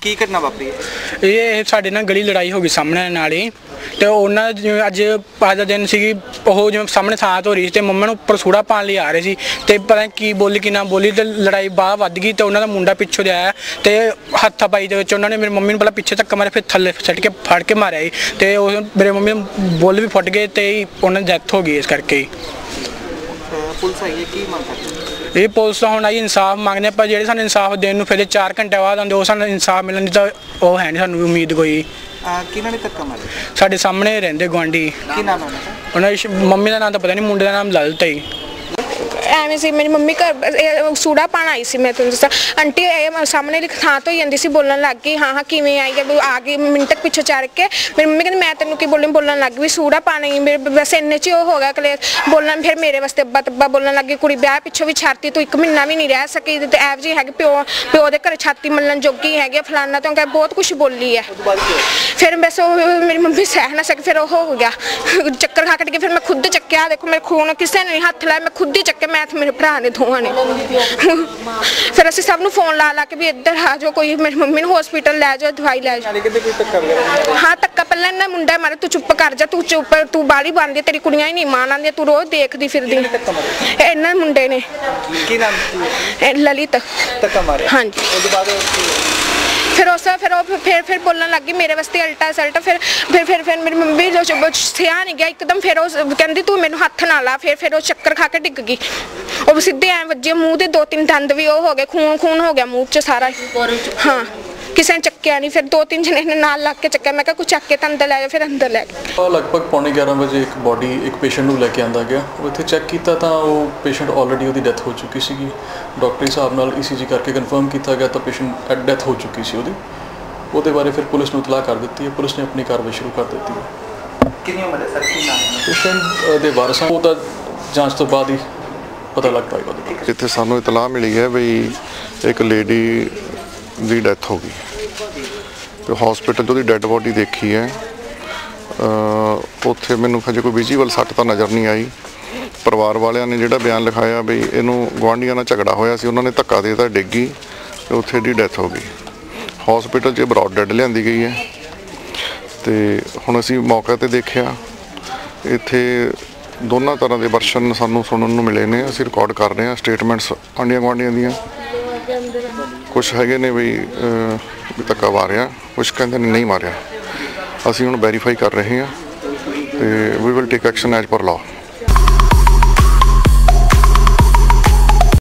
ਕੀ ਘਟਨਾ ਵਾਪਰੀ? ਹੈ ਇਹ ਸਾਡੇ ਨਾਲ ਗਲੀ ਲੜਾਈ ਹੋ ਗਈ ਸਾਹਮਣੇ ਨਾਲ ਹੀ ਤੇ ਉਹਨਾਂ ਜਿਵੇਂ ਅੱਜ ਅੱਜ ਦਾ ਦਿਨ ਸੀਗੀ, ਉਹ ਜਿਵੇਂ ਸਾਹਮਣੇ ਥਾਂ ਹੋ ਰਹੀ ਸੀ ਤੇ ਮੰਮਾ ਨੂੰ ਉੱਪਰ ਸੂੜਾ ਪਾਣ ਲਈ ਆ ਰਹੇ ਸੀ ਤੇ ਪਤਾ ਨਹੀਂ ਕੀ ਬੋਲੀ ਕੀ ਨਾ ਬੋਲੀ ਤੇ ਲੜਾਈ ਬਾਹ ਵੱਧ ਗਈ ਤੇ ਉਹਨਾਂ ਦਾ ਮੁੰਡਾ ਪਿੱਛੋਂ ਦੇ ਆਇਆ ਤੇ ਹੱਥਾਪਾਈ ਦੇ ਵਿੱਚ ਉਹਨਾਂ ਨੇ ਮੇਰੀ ਮੰਮੀ ਨੂੰ ਪਹਿਲਾਂ ਪਿੱਛੇ ਧੱਕਾ ਮਾਰਿਆ, ਫਿਰ ਥੱਲੇ ਸੱਟ ਕੇ ਫੜ ਕੇ ਮਾਰਿਆ ਜੀ ਤੇ ਉਹ ਮੇਰੇ ਮੰਮੀ ਦੇ ਬੁੱਲ ਵੀ ਫੁੱਟ ਗਏ ਤੇ ਉਹਨਾਂ ਦੀ ਡੈਥ ਹੋ ਗਈ ਇਸ ਕਰਕੇ ਪੁਲਿਸ ਆਈ ਹੈ ਕੀ ਮੰਗ ਕਰਦੇ ਇਹ ਪੁਲਿਸ ਤਾਂ ਹੁਣ ਆਈ ਇਨਸਾਫ ਮੰਗਦੇ ਪਰ ਜਿਹੜੇ ਸਾਨੂੰ ਇਨਸਾਫ ਦੇਣ ਨੂੰ ਫਿਰ 4 ਘੰਟੇ ਬਾਅਦ ਆਉਂਦੇ ਉਹ ਸਾਨੂੰ ਇਨਸਾਫ ਮਿਲਣ ਦੀ ਤਾਂ ਉਹ ਹੈ ਨਹੀਂ ਸਾਨੂੰ ਉਮੀਦ ਕੋਈ। ਕਿਹਨਾਂ ਨੇ ਧੱਕਾ ਮਾਰਿਆ? ਸਾਡੇ ਸਾਹਮਣੇ ਰਹਿੰਦੇ ਗੁਆਂਢੀ। ਕੀ ਨਾਮ ਹੈ ਉਹਨਾਂ ਦਾ? ਮੰਮੀ ਦਾ ਨਾਮ ਤਾਂ ਪਤਾ ਨਹੀਂ ਮੁੰਡੇ ਦਾ ਨਾਮ ਲਲਿਤ ਹੈ। ਐਵੇਂ ਸੀ ਮੇਰੀ ਮੰਮੀ ਘਰ ਸੂੜਾ ਪਾਣ ਆਈ ਸੀ ਮੈਂ ਤੁਹਾਨੂੰ ਦੱਸਾਂ। ਆਂਟੀ ਇਹ ਸਾਹਮਣੇ ਲਿਖ ਥਾਂ ਤੋਂ ਹੀ ਜਾਂਦੀ ਸੀ ਬੋਲਣ ਲੱਗ ਗਈ ਹਾਂ ਹਾਂ ਕਿਵੇਂ ਆਈ ਹੈ ਆ ਗਈ ਮਿੰਟ ਕੁ ਪਿੱਛੇ ਚੜ ਕੇ। ਮੇਰੀ ਮੰਮੀ ਕਹਿੰਦੀ ਮੈਂ ਤੈਨੂੰ ਕੀ ਬੋਲਣ ਬੋਲਣ ਲੱਗ ਗਈ ਸੂੜਾ ਪਾਣਾ ਹੀ ਮੇਰੇ ਬਸ ਇੰਨੇ ਚ ਹੀ ਉਹ ਹੋ ਗਿਆ ਕਲੇ ਬੋਲਣ ਫਿਰ ਮੇਰੇ ਵਾਸਤੇ ਅੱਬਾ ਤੱਬਾ ਬੋਲਣ ਲੱਗ ਗਈ ਕੁੜੀ ਵਿਆਹ ਪਿੱਛੋਂ ਵੀ ਛਾਤੀ ਤੋਂ ਇੱਕ ਮਹੀਨਾ ਵੀ ਨਹੀਂ ਰਹਿ ਸਕੀ ਤੇ ਐਵ ਜੀ ਹੈਗੀ ਪਿਓ ਪਿਓ ਦੇ ਘਰ ਛਾਤੀ ਮੱਲਣ ਜੋਗੀ ਹੈਗੇ ਫਲਾਨਾ ਤੋਂ ਕਹਿ ਬਹੁਤ ਕੁਝ ਬੋਲੀ ਹੈ ਫਿਰ ਬਸ ਉਹ ਮੇਰੀ ਮੰਮੀ ਸਹਿ ਨਾ ਸਕੀ ਫਿਰ ਉਹ ਹੋ ਗਿਆ। ਚੱਕਰ ਖਾ ਕੇ ਫਿਰ ਮੈਂ ਖੁਦ ਚੱਕਿਆ ਦੇਖੋ ਮੇਰੇ ਖੂਨ ਕਿਸੇ ਨੇ ਹੱਥ ਲਾਇਆ ਮੈਂ ਖੁਦ ਹੀ ਚੱਕੇ ਮੈਂ ਤੇ ਮੇਰੇ ਭਰਾ ਨੇ ਦੋਵਾਂ ਨੇ। ਫਿਰ ਅਸੀਂ ਸਭ ਨੂੰ ਫੋਨ ਲਾ ਲਾ ਕੇ ਵੀ ਇੱਧਰ ਆ ਜਾਓ ਕੋਈ ਮੇਰੀ ਮੰਮੀ ਨੂੰ ਹਸਪੀਟਲ ਲੈ ਜਾਓ ਦਵਾਈ ਲੈ ਜਾਓ। ਕਿਤੇ ਕੋਈ ਧੱਕਾ ਵਗੈਰਾ? ਹਾਂ ਧੱਕਾ ਪਹਿਲਾਂ ਨਾ ਮੁੰਡਾ ਮਾਰੇ ਤੂੰ ਚੁੱਪ ਕਰ ਜਾ ਤੂੰ ਚੁੱਪ ਤੂੰ ਬਾਲੀ ਬੰਦੀ ਤੇਰੀ ਕੁੜੀਆਂ ਹੀ ਨਹੀਂ ਮਾਨ ਆਂਦੀਆਂ ਤੂੰ ਰੋਜ਼ ਦੇਖਦੀ ਫਿਰਦੀ। ਇਹਨਾਂ ਮੁੰਡੇ ਨੇ। ਕੀ ਨਾਮ ਇਹ ਲਲਿਤ। ਧੱਕਾ ਮਾਰਿਆ? ਹਾਂਜੀ। ਤੋਂ ਬਾਅਦ ਫਿਰ ਉਸ ਫਿਰ ਉਹ ਫਿਰ ਫਿਰ ਬੋਲਣ ਲੱਗੀ ਮੇਰੇ ਵਾਸਤੇ ਅਲਟਾ ਸਲਟਾ ਫਿਰ ਫਿਰ ਫਿਰ ਫਿਰ ਮੇਰੀ ਮੰਮੀ ਜੋ ਸਿਆ ਨਹੀਂ ਗਿਆ ਇੱਕਦਮ ਫਿਰ ਉਹ ਕਹਿੰਦੀ ਤੂੰ ਮੈਨੂੰ ਹੱਥ ਨਾ ਲਾ। ਫਿਰ ਫਿਰ ਉਹ ਚੱਕਰ ਖਾ ਕੇ ਡਿੱਗ ਗਈ। ਉਹ ਸਿੱਧੇ ਐ ਵੱਜੇ ਮੂੰਹ ਦੇ ਦੋ ਤਿੰਨ ਦੰਦ ਵੀ ਉਹ ਹੋ ਗਏ ਖੂਨ ਖੂਨ ਹੋ ਗਿਆ ਮੂੰਹ 'ਚ ਸਾਰਾ। ਹੀ। ਕਿਸੇ ਨੇ ਚੱਕਿਆ ਨਹੀਂ ਫਿਰ ਦੋ ਤਿੰਨ ਜਣੇ ਨੇ ਨਾਲ ਲੱਗ ਕੇ ਚੱਕਿਆ। ਮੈਂ ਕਿਹਾ ਕੁਛ ਚੱਕ ਕੇ ਤਾਂ ਅੰਦਰ ਲੈ ਜਾ ਫਿਰ ਅੰਦਰ ਲੈ ਗਏ। ਉਹ ਲਗਭਗ ਪੌਣੇ 11 ਵਜੇ ਇੱਕ ਬਾਡੀ ਇੱਕ ਪੇਸ਼ੈਂਟ ਨੂੰ ਲੈ ਕੇ ਆਂਦਾ ਗਿਆ। ਉਹ ਇੱਥੇ ਚੈੱਕ ਕੀਤਾ ਤਾਂ ਉਹ ਪੇਸ਼ੈਂਟ ਆਲਰੇਡੀ ਉਹਦੀ ਡੈਥ ਹੋ ਚੁੱਕੀ ਸੀਗੀ। ਡਾਕਟਰੀ ਹਿਸਾਬ ਨਾਲ ਈਸੀਜੀ ਕਰਕੇ ਕਨਫਰਮ ਕੀਤਾ ਗਿਆ ਤਾਂ ਪੇਸ਼ੈਂਟ ਐਟ ਡੈਥ ਹੋ ਚੁੱਕੀ ਸੀ ਉਹਦੀ। ਉਹਦੇ ਬਾਰੇ ਫਿਰ ਪੁਲਿਸ ਨੂੰ ਇਤਲਾਹ ਕਰ ਦਿੱਤੀ ਹੈ। ਪੁਲਿਸ ਨੇ ਆਪਣੀ ਕਾਰਵਾਈ ਸ਼ੁਰੂ ਕਰ ਦਿੱਤੀ ਹੈ। ਕਿੰਨੀ ਉਮਰ ਹੈ ਸਰ? ਕੀ ਨਾਮ ਹੈ? ਪੇਸ਼ੈਂਟ ਦੇ ਵਾਰਸਾਂ ਉਹ ਤਾਂ ਜਾਂਚ ਤੋਂ ਬਾਅਦ ਹੀ ਪਤਾ ਲੱਗ ਪਾਏਗਾ ਉਹਦੇ ਬਾਰੇ। ਜਿੱਥੇ ਸਾਨੂੰ ਇਤਲਾਹ ਮਿਲੀ ਹੈ ਵੀ ਇੱਕ ਲੇਡੀ ਦੀ ਡੈਥ ਹੋ ਗਈ। ਤੇ ਹਸਪੀਟਲ 'ਚ ਉਹਦੀ ਡੈੱਡ ਬੋਡੀ ਦੇਖੀ ਹੈ ਉੱਥੇ ਮੈਨੂੰ ਹਜੇ ਕੋਈ ਵਿਜੀਵਲ ਸੱਟ ਤਾਂ ਨਜ਼ਰ ਨਹੀਂ ਆਈ। ਪਰਿਵਾਰ ਵਾਲਿਆਂ ਨੇ ਜਿਹੜਾ ਬਿਆਨ ਲਿਖਾਇਆ ਵੀ ਇਹਨੂੰ ਗੁਆਂਢੀਆਂ ਨਾਲ ਝਗੜਾ ਹੋਇਆ ਸੀ, ਉਹਨਾਂ ਨੇ ਧੱਕਾ ਦੇ ਦਿੱਤਾ, ਡਿੱਗੀ ਤੇ ਉੱਥੇ ਦੀ ਡੈਥ ਹੋ ਗਈ। ਹਸਪੀਟਲ 'ਚ ਬਰੌਡ ਡੈੱਡ ਲਿਆਂਦੀ ਗਈ ਹੈ। ਤੇ ਹੁਣ ਅਸੀਂ ਮੌਕੇ ਤੇ ਦੇਖਿਆ, ਇੱਥੇ ਦੋਨਾਂ ਤਰ੍ਹਾਂ ਦੇ ਵਰਸ਼ਨ ਸਾਨੂੰ ਸੁਣਨ ਨੂੰ ਮਿਲੇ ਨੇ। ਅਸੀਂ ਰਿਕਾਰਡ ਕਰ ਰਹੇ ਹਾਂ ਸਟੇਟਮੈਂਟਸ ਆਂਡੀਆਂ ਗੁਆਂਢੀਆਂ ਦੀਆਂ। ਕੁਝ ਹੈਗੇ ਨੇ ਵੀ ਧੱਕਾ ਮਾਰਿਆ ਕੁਝ ਕਹਿੰਦੇ ਨੇ ਨਹੀਂ ਮਾਰਿਆ। ਅਸੀਂ ਹੁਣ ਵੈਰੀਫਾਈ ਕਰ ਰਹੇ ਹਾਂ ਤੇ we will take action as per law